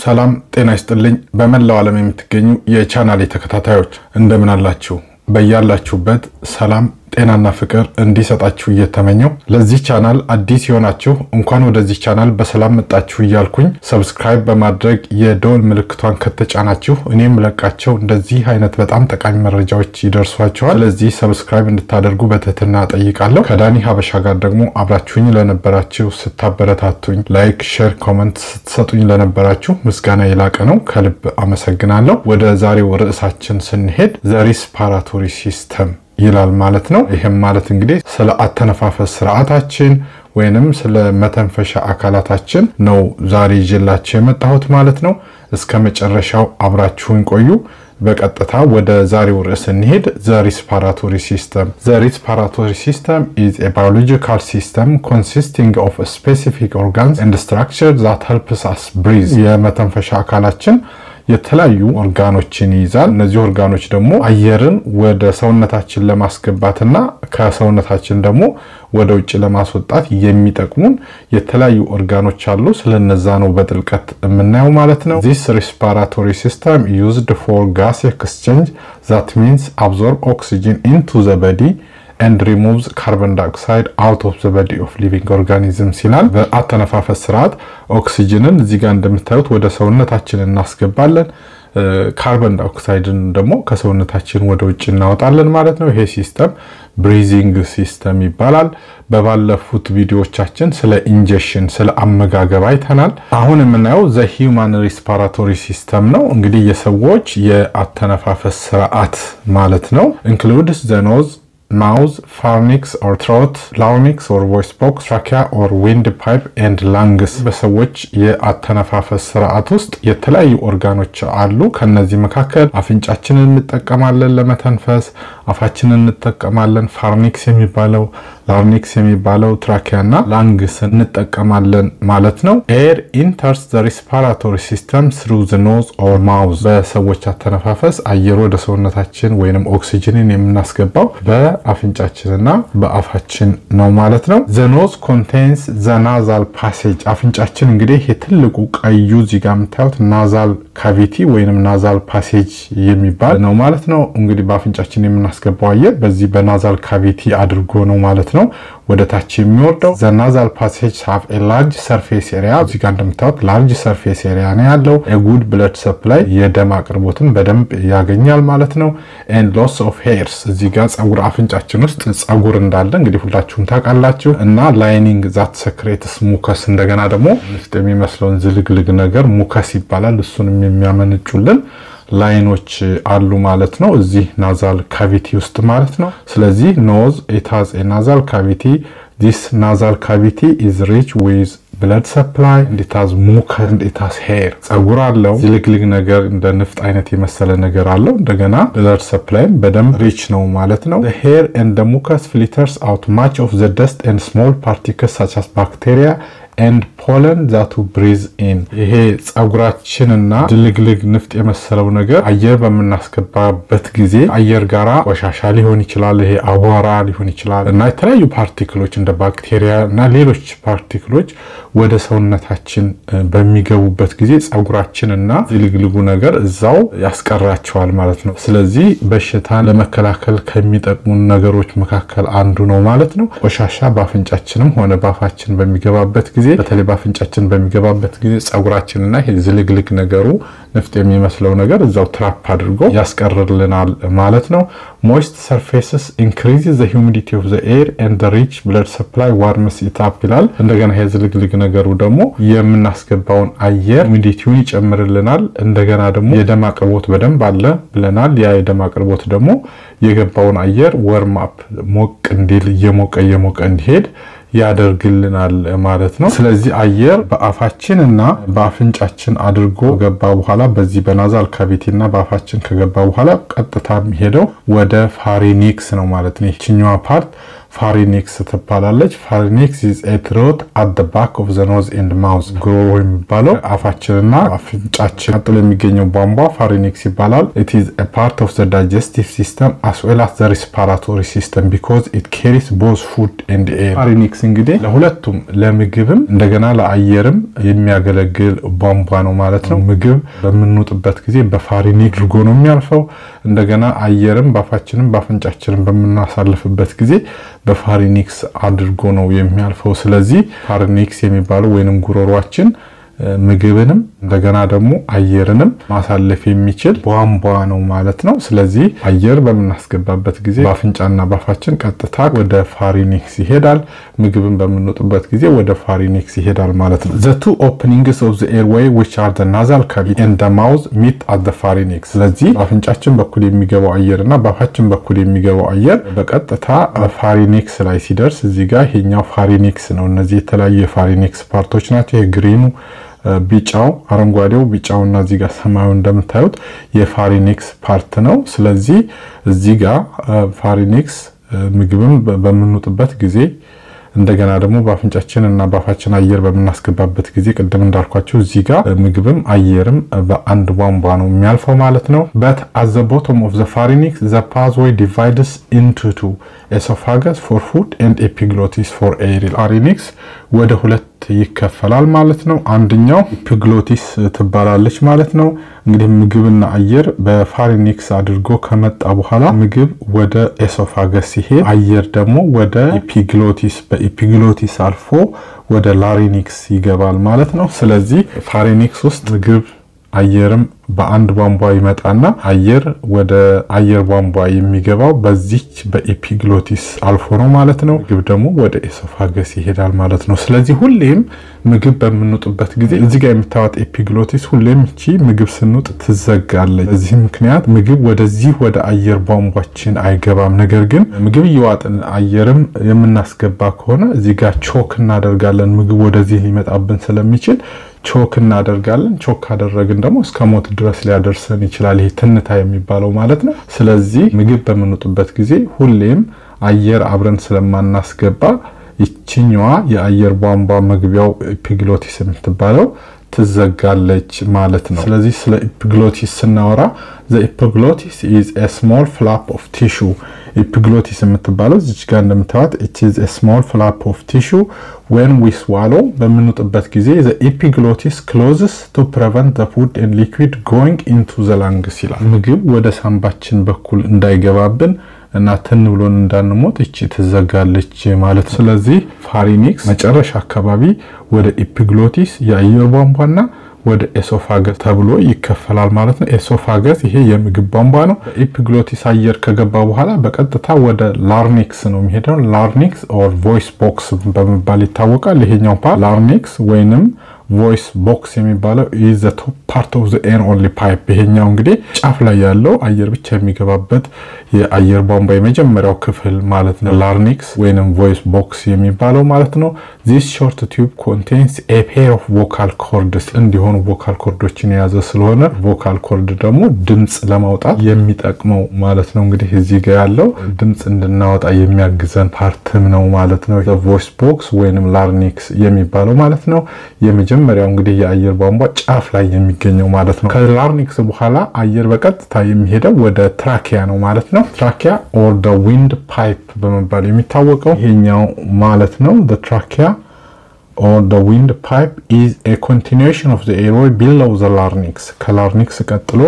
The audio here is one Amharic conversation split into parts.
ሰላም ጤና ይስጥልኝ። በመላው ዓለም የምትገኙ የቻናሌ ተከታታዮች እንደምን አላችሁ? በያላችሁበት ሰላም ጤናና ፍቅር እንዲሰጣችሁ እየተመኘው ለዚህ ቻናል አዲስ የሆናችሁ እንኳን ወደዚህ ቻናል በሰላም መጣችሁ እያልኩኝ subscribe በማድረግ የደወል ምልክቷን ከተጫናችሁ እኔ የምለቃቸው እንደዚህ አይነት በጣም ጠቃሚ መረጃዎች ይደርሷችኋል። ስለዚህ subscribe እንድታደርጉ በትህትና ጠይቃለሁ። ከዳኒ ሀበሻ ጋር ደግሞ አብራችሁኝ ለነበራችሁ ስታበረታቱኝ፣ like፣ share፣ comment ስትሰጡኝ ለነበራችሁ ምስጋና የላቀ ነው። ከልብ አመሰግናለሁ። ወደ ዛሬው ርዕሳችን ስንሄድ the respiratory system ይላል ማለት ነው። ይህም ማለት እንግዲህ ስለ አተነፋፈስ ስርዓታችን ወይንም ስለ መተንፈሻ አካላታችን ነው ዛሬ ይዤላችሁ የመጣሁት ማለት ነው። እስከ መጨረሻው አብራችሁን ቆዩ። በቀጥታ ወደ ዛሬው ርዕስ እንሄድ። the respiratory system the respiratory system is a biological system consisting of specific organs and structure that helps us breathe የመተንፈሻ አካላችን የተለያዩ ኦርጋኖችን ይይዛል። እነዚህ ኦርጋኖች ደግሞ አየርን ወደ ሰውነታችን ለማስገባትና ከሰውነታችን ደግሞ ወደ ውጭ ለማስወጣት የሚጠቅሙን የተለያዩ ኦርጋኖች አሉ። ስለነዛ ነው በጥልቀት የምናየው ማለት ነው። ዚስ ሪስፓራቶሪ ሲስተም ዩዝድ ፎር ጋስ ኤክስቼንጅ ዛት ሚንስ አብዞርብ ኦክሲጅን ኢንቱ ዘ በዲ ኤንድ ሪሙቭስ ካርበን ዳይኦክሳይድ አውት ኦፍ ዘ በዲ ኦፍ ሊቪንግ ኦርጋኒዝምስ ይላል። በአተነፋፈስ ስርዓት ኦክሲጅንን እዚህ ጋር እንደምታዩት ወደ ሰውነታችን እናስገባለን። carbon dioxide ን ደግሞ ከሰውነታችን ወደ ውጭ እናወጣለን ማለት ነው። ይሄ system breathing system ይባላል። በባለፉት ቪዲዮዎቻችን ስለ ingestion፣ ስለ አመጋገብ አይተናል። አሁን የምናየው the human respiratory system ነው። እንግዲህ የሰዎች የአተነፋፈስ ስርዓት ማለት ነው። includes the mouth pharynx or throat larynx or voice box trachea or windpipe and lungs። በሰዎች የአተነፋፈስ ስርዓት ውስጥ የተለያዩ ኦርጋኖች አሉ። ከነዚህ መካከል አፍንጫችንን እንጠቀማለን ለመተንፈስ፣ አፋችንን እንጠቀማለን፣ pharynx የሚባለው larynx የሚባለው trachea እና lungs እንጠቀማለን ማለት ነው። air enters the respiratory system through the nose or mouth። በሰዎች አተነፋፈስ አየር ወደ ሰውነታችን ወይም ኦክሲጅንን የምናስገባው በአፍንጫችንና በአፋችን ነው ማለት ነው። the nose contains the nasal passage። አፍንጫችን እንግዲህ የትልቁ ቀዩ ጋር የምታዩት nasal cavity ወይም nasal passage የሚባል ነው ማለት ነው። እንግዲህ በአፍንጫችን የምናስገባው አየር በዚህ በ nasal cavity አድርጎ ነው ማለት ነው ወደ ታች የሚወርደው። the nasal passage have a large surface area። እዚህ ጋር እንደምታዩት large surface area ነው ያለው። የ good blood supply የደም አቅርቦትን በደንብ ያገኛል ማለት ነው። and lots of hairs እዚህ ጋር ጸጉር አፍንጫችን ውስጥ ጸጉር እንዳለ እንግዲህ ሁላችሁም ታውቃላችሁ። and lining that secretes mucus፣ እንደገና ደግሞ ንፍጥ የሚመስለውን ዝልግልግ ነገር mucus ይባላል። እሱንም የሚያመነጩልን line ኦች አሉ ማለት ነው፣ እዚህ nasal cavity ውስጥ ማለት ነው። ስለዚህ nose it has nasal cavity this nasal cavity is rich with blood supply and it has mucus and it has hair ጸጉር አለው። ዝልግልግ ነገር እንደ ንፍጥ አይነት የመሰለ ነገር አለው። እንደገና blood supply ም በደንብ rich ነው ማለት ነው። hair and mucus filters out much of the dust and small particles such as bacteria and pollen that you breathe in ይሄ ጸጉራችንና ዝልግልግ ንፍጥ የመሰለው ነገር አየር በምናስገባበት ጊዜ አየር ጋራ ቆሻሻ ሊሆን ይችላል፣ ይሄ አቧራ ሊሆን ይችላል እና የተለያዩ particle ኦች እንደ ባክቴሪያ እና ሌሎች particle ኦች ወደ ሰውነታችን በሚገቡበት ጊዜ ጸጉራችን እና ዝልግልጉ ነገር እዛው ያስቀራቸዋል ማለት ነው። ስለዚህ በሽታን ለመከላከል ከሚጠቅሙ ነገሮች መካከል አንዱ ነው ማለት ነው። ቆሻሻ በአፍንጫችንም ሆነ በአፋችን በሚገባበት ጊዜ በተለይ በአፍንጫችን በሚገባበት ጊዜ ጸጉራችንና ይሄ ዝልግልግ ነገሩ ንፍጥ የሚመስለው ነገር እዛው trap አድርጎ ያስቀርልናል ማለት ነው። moist surfaces increase the humidity of the air and rich blood supply warms it up ይላል። እንደገና ይሄ ዝልግልግ ነገሩ ደግሞ የምናስገባውን አየር humidity ውን ይጨምርልናል። እንደገና ደግሞ የደም አቅርቦት በደንብ አለ ብለናል። ያ የደም አቅርቦት ደግሞ የገባውን አየር warm up ሞቅ እንዲል እየሞቀ እየሞቀ እንዲሄድ ያደርግልናል ማለት ነው። ስለዚህ አየር በአፋችን እና በአፍንጫችን አድርጎ ገባ በኋላ በዚህ በ nasal cavity እና በአፋችን ከገባ በኋላ ቀጥታ የሚሄደው ወደ pharynx ነው ማለት ነው። ይችኛዋ part pharynx ትባላለች። pharynx is a throat at the back of the nose and mouth ጉሮሮ የሚባለው አፋችንና አፍንጫችን ቀጥሎ የሚገኘው ቧንቧ pharynx ይባላል። it is a part of the digestive system as well as the respiratory system because it carries both food and air። pharynx እንግዲህ ለሁለቱም ለምግብም እንደገና ለአየርም የሚያገለግል ቧንቧ ነው ማለት ነው። ምግብ በምንውጥበት ጊዜ በ pharynx አድርጎ ነው የሚያልፈው። እንደገና አየርም በአፋችንም በአፍንጫችንም በምናሳልፍበት ጊዜ በ pharynx አድርጎ ነው የሚያልፈው። ስለዚህ pharynx የሚባለው ወይንም ጉሮሯችን ምግብንም እንደገና ደግሞ አየርንም ማሳለፍ የሚችል ቧንቧ ነው ማለት ነው። ስለዚህ አየር በምናስገባበት ጊዜ በአፍንጫና በአፋችን ቀጥታ ወደ pharynx ይሄዳል። ምግብን በምንወጥበት ጊዜ ወደ pharynx ይሄዳል ማለት ነው። the two openings of the airway which are the nasal cavity and the mouth meet at the pharynx። ስለዚህ በአፍንጫችን በኩል የሚገባው አየር እና በአፋችን በኩል የሚገባው አየር በቀጥታ pharynx ላይ ሲደርስ እዚህ ጋር ይሄኛው pharynx ነው። እነዚህ የተለያዩ የ pharynx ፓርቶች ናቸው። ይሄ green ኡ ቢጫው አረንጓዴው ቢጫው እና እዚህ ጋር ሰማያዊ እንደምታዩት የ pharynx part ነው። ስለዚህ እዚህ ጋር pharynx ምግብን በምንውጥበት ጊዜ እንደገና ደግሞ በአፍንጫችን እና በአፋችን አየር በምናስገባበት ጊዜ ቅድም እንዳልኳችሁ እዚህ ጋር ምግብም አየርም በአንድ ቧንቧ ነው የሚያልፈው ማለት ነው። but at the bottom of the pharynx the pathway divides into two esophagus for food and epiglottis for air። pharynx ወደ ሁለት ይከፈላል ማለት ነው። አንደኛው epiglottis ትባላለች ማለት ነው። እንግዲህ ምግብና አየር በ pharynx አድርጎ ከመጣ በኋላ ምግብ ወደ esophagus ሲሄድ አየር ደግሞ ወደ epiglottis በ epiglottis አልፎ ወደ larynx ይገባል ማለት ነው። ስለዚህ pharynx ውስጥ ምግብ አየርም በአንድ ቧንቧ ይመጣና አየር ወደ አየር ቧንቧ የሚገባው በዚች በ epiglottis አልፎ ነው ማለት ነው። ምግብ ደግሞ ወደ esophagus ይሄዳል ማለት ነው። ስለዚህ ሁሌም ምግብ በምንውጥበት ጊዜ እዚህ ጋር የምታዩት epiglottis ሁሌም እቺ ምግብ ስንውጥ ትዘጋለች። በዚህ ምክንያት ምግብ ወደዚህ ወደ አየር ቧንቧችን አይገባም። ነገር ግን ምግብ እየዋጥን አየርም የምናስገባ ከሆነ እዚህ ጋር choke እናደርጋለን። ምግብ ወደዚህ ሊመጣብን ስለሚችል choke እናደርጋለን። choke ካደረግን ደግሞ እስከ ሞት ድረስ ሊያደርሰን ይችላል። ይሄ ትንታ የሚባለው ማለት ነው። ስለዚህ ምግብ በምንውጥበት ጊዜ ሁሌም አየር አብረን ስለማናስገባ ይችኛዋ የአየር ቧንቧ መግቢያው epiglottis የምትባለው ትዘጋለች ማለት ነው። ስለዚህ ስለ epiglottis ስናወራ the epiglottis is a small flap of tissue epiglottis የምትባለው እዚች ጋር እንደምታዩት it is small flap of tissue when we swallow በምንውጥበት ጊዜ the epiglottis closes to prevent the food and liquid going into the lungs ይላል። ምግብ ወደ ሳምባችን በኩል እንዳይገባብን እና ትን ብሎን እንዳንሞት እቺ ትዘጋለች ማለት ነው። ስለዚህ pharynx መጨረሻ አካባቢ ወደ epiglottis የአየር ቧንቧና ወደ esophagus ተብሎ ይከፈላል ማለት ነው። esophagus ይሄ የምግብ ቧንቧ ነው። በ epiglottis አየር ከገባ በኋላ በቀጥታ ወደ larynx ነው የሚሄደው። larynx or voice box በመባል ይታወቃል። ይሄኛው part larynx ወይንም voice box የሚባለው is the top part of the air only pipe። ይሄኛው እንግዲህ ጫፍ ላይ ያለው አየር ብቻ የሚገባበት የአየር ቧንቧ የመጀመሪያው ክፍል ማለት ነው። larynx ወይንም voice box የሚባለው ማለት ነው። this short tube contains a pair of vocal cords እንዲሆኑ vocal cord ኦችን የያዘ ስለሆነ vocal cord ደግሞ ድምፅ ለማውጣት የሚጠቅመው ማለት ነው። እንግዲህ እዚህ ጋር ያለው ድምፅ እንድናወጣ የሚያግዘን part ም ነው ማለት ነው። voice box ወይንም larynx የሚባለው ማለት ነው። የመጀመሪያው እንግዲህ የአየር ቧንቧ ጫፍ ላይ የሚገኘው ማለት ነው። ከ larynx በኋላ አየር በቀጥታ የሚሄደው ወደ trachea ነው ማለት ነው። trachea or the windpipe በመባል የሚታወቀው ይሄኛው ማለት ነው። trachea or the windpipe is a continuation of the airway below the larynx ከ larynx ቀጥሎ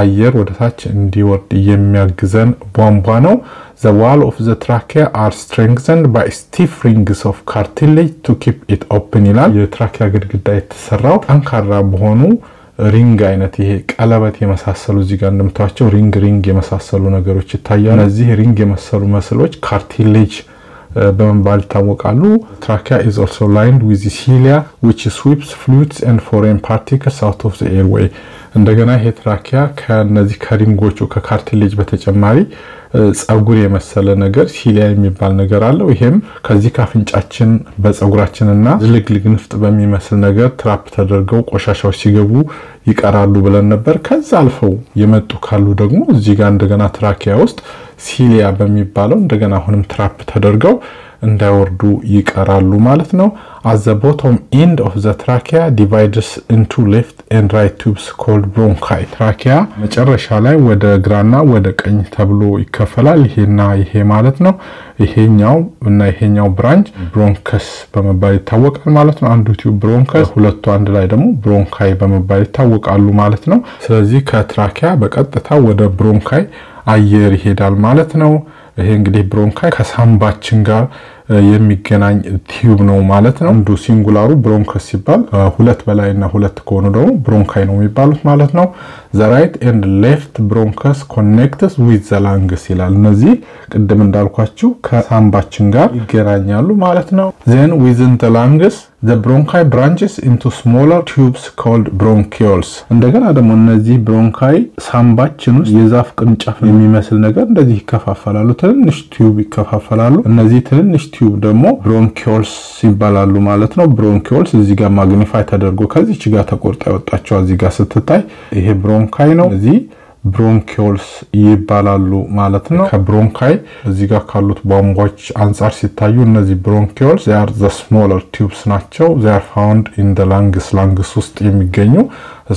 አየር ወደ ታች እንዲወርድ የሚያግዘን ቧንቧ ነው። the wall of the trachea are strengthened by stiff rings of cartilage to keep it open ይላል። የ trachea ግድግዳ የተሰራው ጠንካራ በሆኑ ring አይነት ይሄ ቀለበት የመሳሰሉ እዚህ ጋር እንደምታዩአቸው ring ring የመሳሰሉ ነገሮች ይታያሉ። እነዚህ ring የመሰሉ መስሎች cartilage በመባል ይታወቃሉ። trachea is also lined with cilia which sweeps fluids and foreign particles out of the airway። እንደገና ይሄ trachea ከነዚህ ከ ring ኦቹ ከ cartilage በተጨማሪ ጸጉር የመሰለ ነገር cilia የሚባል ነገር አለው። ይሄም ከዚህ ከአፍንጫችን በጸጉራችንና ዝልግልግ ንፍጥ በሚመስል ነገር trap ተደርገው ቆሻሻዎች ሲገቡ ይቀራሉ ብለን ነበር። ከዛ አልፈው የመጡ ካሉ ደግሞ እዚህ ጋር እንደገና trachea ውስጥ cilia በሚባለው እንደገና አሁንም trap ተደርገው እንዳይወርዱ ይቀራሉ ማለት ነው። at the bottom end of the trachea divides into left and right tubes called bronchi። trachea መጨረሻ ላይ ወደ ግራና ወደ ቀኝ ተብሎ ይከፈላል። ይሄና ይሄ ማለት ነው። ይሄኛው እና ይሄኛው branch bronchus በመባል ይታወቃል ማለት ነው። አንዱ tube bronchus፣ ሁለቱ አንድ ላይ ደግሞ bronchi በመባል ይታወቃሉ ማለት ነው። ስለዚህ ከ trachea በቀጥታ ወደ bronchi አየር ይሄዳል ማለት ነው። ይሄ እንግዲህ bronchi ከሳምባችን ጋር የሚገናኝ tube ነው ማለት ነው። አንዱ singular ኡ bronchus ሲባል ሁለት በላይና ሁለት ከሆኑ ደግሞ bronchi ነው የሚባሉት ማለት ነው። the right and left bronchus connects with the lungs ይላል። እነዚህ ቅድም እንዳልኳችሁ ከሳምባችን ጋር ይገናኛሉ ማለት ነው። then within the lungs the bronchi branches into smaller tubes called bronchioles። እንደገና ደግሞ እነዚህ bronchi ሳምባችን ውስጥ የዛፍ ቅርንጫፍ የሚመስል ነገር እንደዚህ ይከፋፈላሉ። ትንንሽ tube ይከፋፈላሉ። እነዚህ ትንንሽ tube ደግሞ bronchioles ይባላሉ ማለት ነው። bronchioles እዚህ ጋር magnify ተደርጎ ከዚች ጋር ተቆርጣ የወጣቸው እዚህ ጋር ስትታይ ይሄ bronchi ነው። እዚህ bronchioles ይባላሉ ማለት ነው። ከ bronchi እዚህ ጋር ካሉት ቧንቧዎች አንጻር ሲታዩ እነዚህ bronchioles they are the smaller tubes ናቸው። they are found in the lungs lungs ውስጥ የሚገኙ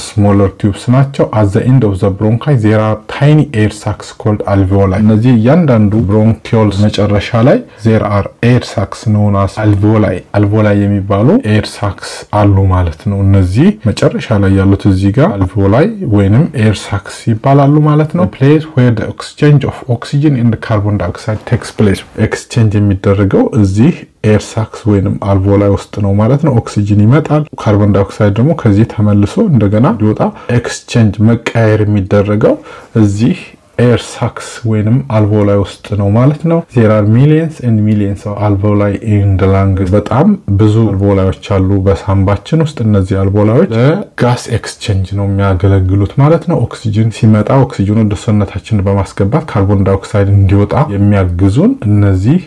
smaller tubes ናቸው። at the end of the bronchi there are tiny air sacs called alveoli። እነዚህ እያንዳንዱ bronchiole መጨረሻ ላይ there are air sacs known as alveoli alveoli የሚባሉ air sacs አሉ ማለት ነው። እነዚህ መጨረሻ ላይ ያሉት እዚህ ጋር alveoli ወይንም air sacs ይባላሉ ማለት ነው። place where exchange of oxygen and carbon dioxide takes place። exchange የሚደረገው እዚህ air sacs ወይንም alveoli ውስጥ ነው ማለት ነው። ኦክሲጅን ይመጣል። ካርቦን ዳይኦክሳይድ ደግሞ ከዚህ ተመልሶ እንደገና እንዲወጣ exchange መቀየር የሚደረገው እዚህ air sacs ወይንም alveoli ውስጥ ነው ማለት ነው። there are millions and millions alveoli in the lungs። በጣም ብዙ alveoli ዎች አሉ በሳምባችን ውስጥ። እነዚህ alveoli ዎች ለ gas exchange ነው የሚያገለግሉት ማለት ነው። ኦክሲጅን ሲመጣ ኦክሲጅን ወደ ሰውነታችን በማስገባት ካርቦን ዳይኦክሳይድ እንዲወጣ የሚያግዙን እነዚህ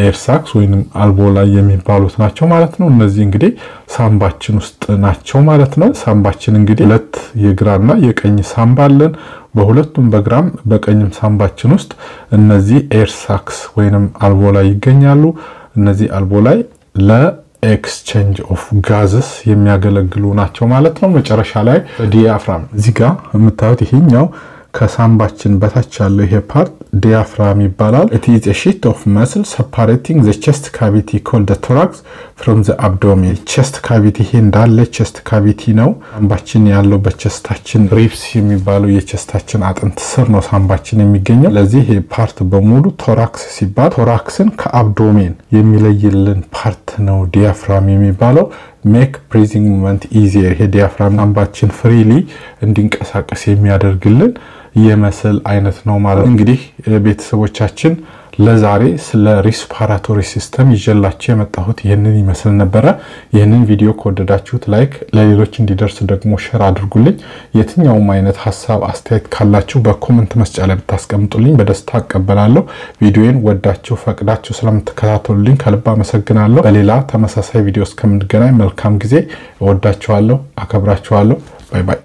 air sacs ወይም alveoli የሚባሉት ናቸው ማለት ነው። እነዚህ እንግዲህ ሳምባችን ውስጥ ናቸው ማለት ነው። ሳምባችን እንግዲህ ሁለት የግራና የቀኝ ሳምባ አለን። በሁለቱም በግራም በቀኝም ሳምባችን ውስጥ እነዚህ air sacs ወይንም alveoli ይገኛሉ። እነዚህ alveoli ለ exchange of gases የሚያገለግሉ ናቸው ማለት ነው። መጨረሻ ላይ diaphragm እዚህ ጋር የምታዩት ይሄኛው ከሳምባችን በታች ያለው ይሄ part diaphragm ይባላል። it is a sheet of muscle separating the chest cavity called thorax from the abdomen። chest cavity ይሄ እንዳለ chest cavity ነው። ሳምባችን ያለው በ chest ኣችን ribs የሚባለው የ chest ኣችን አጥንት ስር ነው ሳምባችን የሚገኘው። ለዚህ ይሄ part በሙሉ thorax ሲባል thorax ን ከ abdomen የሚለይልን part ነው diaphragm የሚባለው። make breathing movement easier። ይሄ diaphragm ሳምባችን freely እንዲንቀሳቀስ የሚያደርግልን የ muscle አይነት ነው ማለት እንግዲህ ቤተሰቦቻችን ለዛሬ ስለ respiratory system ይዤላችሁ የመጣሁት ይህንን ይመስል ነበረ። ይህንን ቪዲዮ ከወደዳችሁት like፣ ለሌሎች እንዲደርስ ደግሞ share አድርጉልኝ። የትኛውም አይነት ሀሳብ አስተያየት ካላችሁ በ comment መስጫ ላይ ብታስቀምጡልኝ በደስታ አቀበላለሁ። ቪዲዮን ወዳችሁ ፈቅዳችሁ ስለምትከታተሉልኝ ከልብ አመሰግናለሁ። በሌላ ተመሳሳይ ቪዲዮ እስከምንገናኝ መልካም ጊዜ። እወዳችኋለሁ፣ አከብራችኋለሁ። ባይ ባይ።